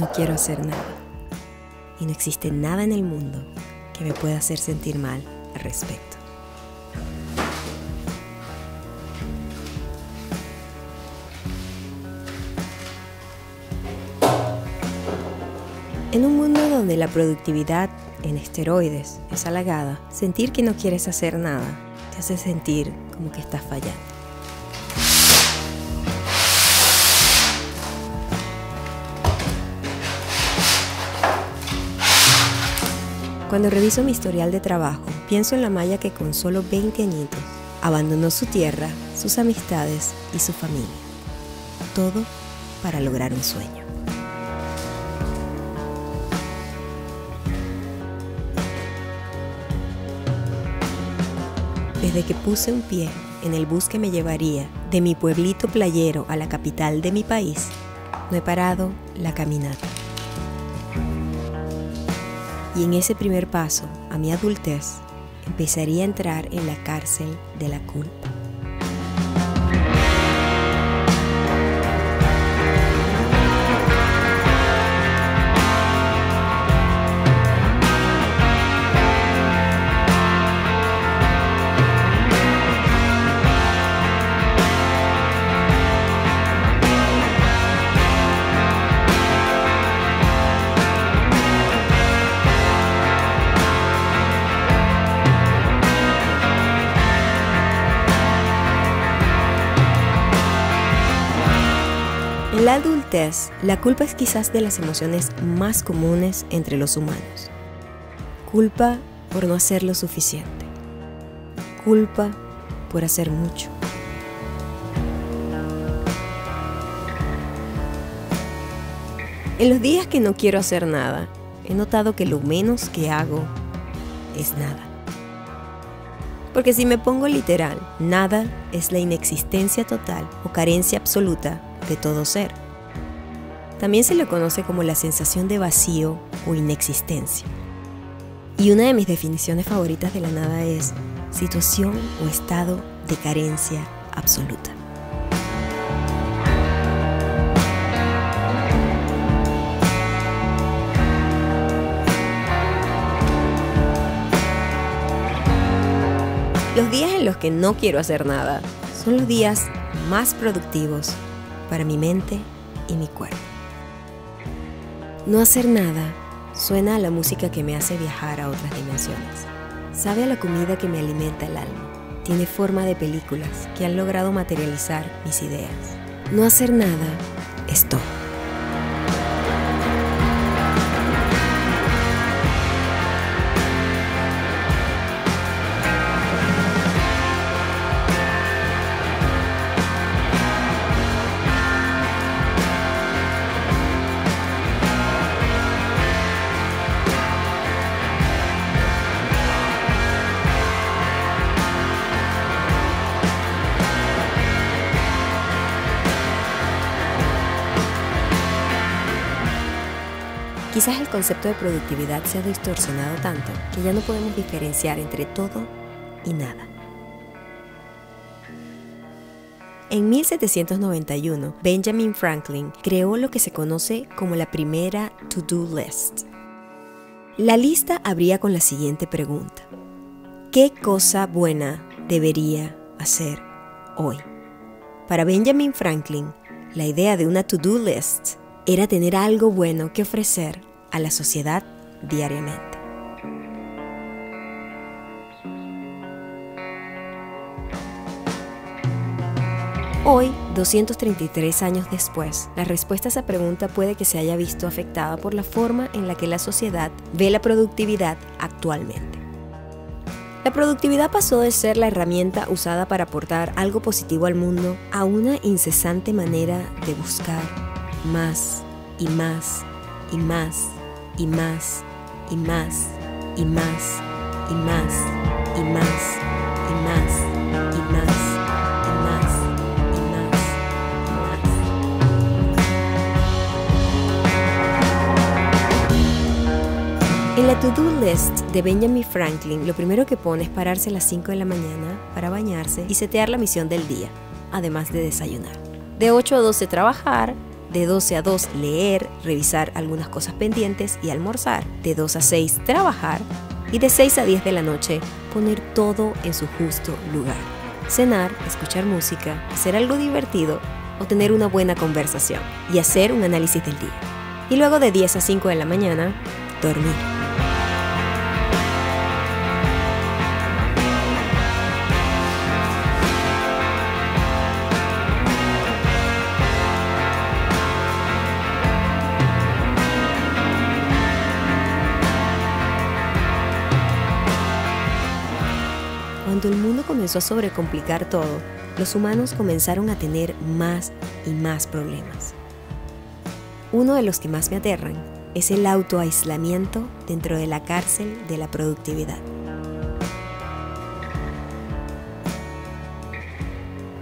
no quiero hacer nada. Y no existe nada en el mundo que me pueda hacer sentir mal al respecto. En un mundo donde la productividad en esteroides es halagada, sentir que no quieres hacer nada te hace sentir como que estás fallando. Cuando reviso mi historial de trabajo, pienso en la Maya que con solo 20 añitos abandonó su tierra, sus amistades y su familia. Todo para lograr un sueño. Desde que puse un pie en el bus que me llevaría de mi pueblito playero a la capital de mi país, no he parado la caminata. Y en ese primer paso a mi adultez, empezaría a entrar en la cárcel de la culpa. La culpa es quizás de las emociones más comunes entre los humanos. Culpa por no hacer lo suficiente. Culpa por hacer mucho. En los días que no quiero hacer nada, he notado que lo menos que hago es nada. Porque si me pongo literal, nada es la inexistencia total o carencia absoluta de todo ser. También se le conoce como la sensación de vacío o inexistencia. Y una de mis definiciones favoritas de la nada es situación o estado de carencia absoluta. Los días en los que no quiero hacer nada son los días más productivos para mi mente y mi cuerpo. No hacer nada suena a la música que me hace viajar a otras dimensiones. Sabe a la comida que me alimenta el alma. Tiene forma de películas que han logrado materializar mis ideas. No hacer nada es todo. Quizás el concepto de productividad se ha distorsionado tanto que ya no podemos diferenciar entre todo y nada. En 1791, Benjamin Franklin creó lo que se conoce como la primera to-do list. La lista abría con la siguiente pregunta. ¿Qué cosa buena debería hacer hoy? Para Benjamin Franklin, la idea de una to-do list era tener algo bueno que ofrecer a la sociedad diariamente. Hoy, 233 años después, la respuesta a esa pregunta puede que se haya visto afectada por la forma en la que la sociedad ve la productividad actualmente. La productividad pasó de ser la herramienta usada para aportar algo positivo al mundo a una incesante manera de buscar más y más y más y más y más y más y más y más y más y más y más y más y más. En la to-do list de Benjamin Franklin, lo primero que pone es pararse a las 5 de la mañana para bañarse y setear la misión del día, además de desayunar. De 8 a 12 trabajar, De 12 a 2 leer, revisar algunas cosas pendientes y almorzar. De 2 a 6 trabajar. Y de 6 a 10 de la noche poner todo en su justo lugar. Cenar, escuchar música, hacer algo divertido o tener una buena conversación y hacer un análisis del día. Y luego de 10 a 5 de la mañana, dormir. Comenzó a sobrecomplicar todo, los humanos comenzaron a tener más y más problemas. Uno de los que más me aterran es el autoaislamiento dentro de la cárcel de la productividad.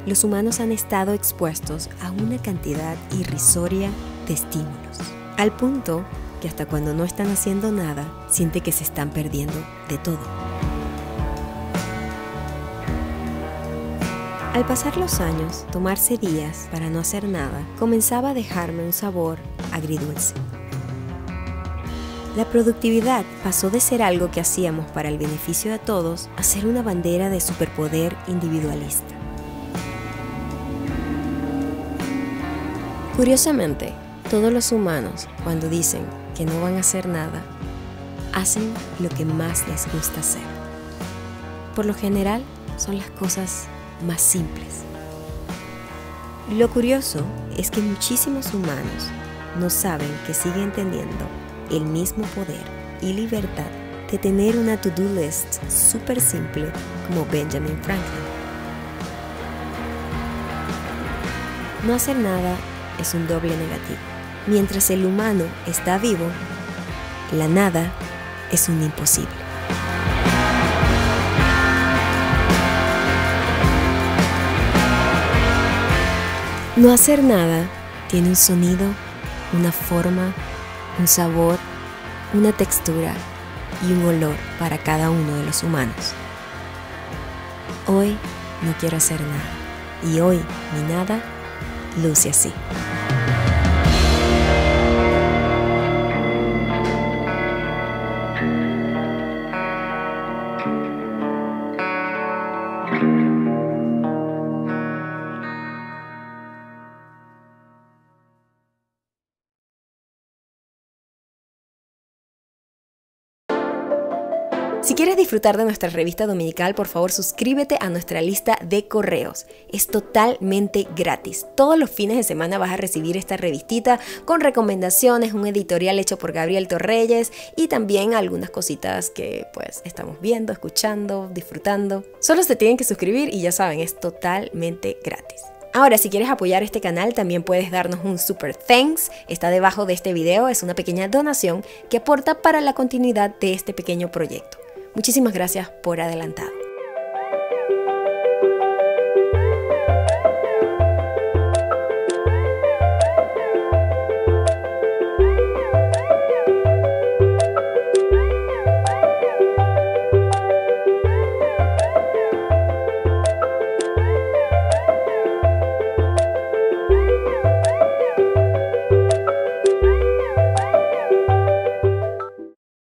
Los humanos han estado expuestos a una cantidad irrisoria de estímulos, al punto que hasta cuando no están haciendo nada, siente que se están perdiendo de todo. Al pasar los años, tomarse días para no hacer nada comenzaba a dejarme un sabor agridulce. La productividad pasó de ser algo que hacíamos para el beneficio de todos a ser una bandera de superpoder individualista. Curiosamente, todos los humanos, cuando dicen que no van a hacer nada, hacen lo que más les gusta hacer. Por lo general, son las cosas más simples. Lo curioso es que muchísimos humanos no saben que siguen teniendo el mismo poder y libertad de tener una to-do list súper simple como Benjamin Franklin. No hacer nada es un doble negativo. Mientras el humano está vivo, la nada es un imposible. No hacer nada tiene un sonido, una forma, un sabor, una textura y un olor para cada uno de los humanos. Hoy no quiero hacer nada y hoy mi nada luce así. Si quieres disfrutar de nuestra revista dominical, por favor suscríbete a nuestra lista de correos. Es totalmente gratis. Todos los fines de semana vas a recibir esta revistita con recomendaciones, un editorial hecho por Gabriel Torreyes y también algunas cositas que pues estamos viendo, escuchando, disfrutando. Solo se tienen que suscribir y ya saben, es totalmente gratis. Ahora, si quieres apoyar este canal, también puedes darnos un super thanks. Está debajo de este video, es una pequeña donación que aporta para la continuidad de este pequeño proyecto. Muchísimas gracias por adelantado.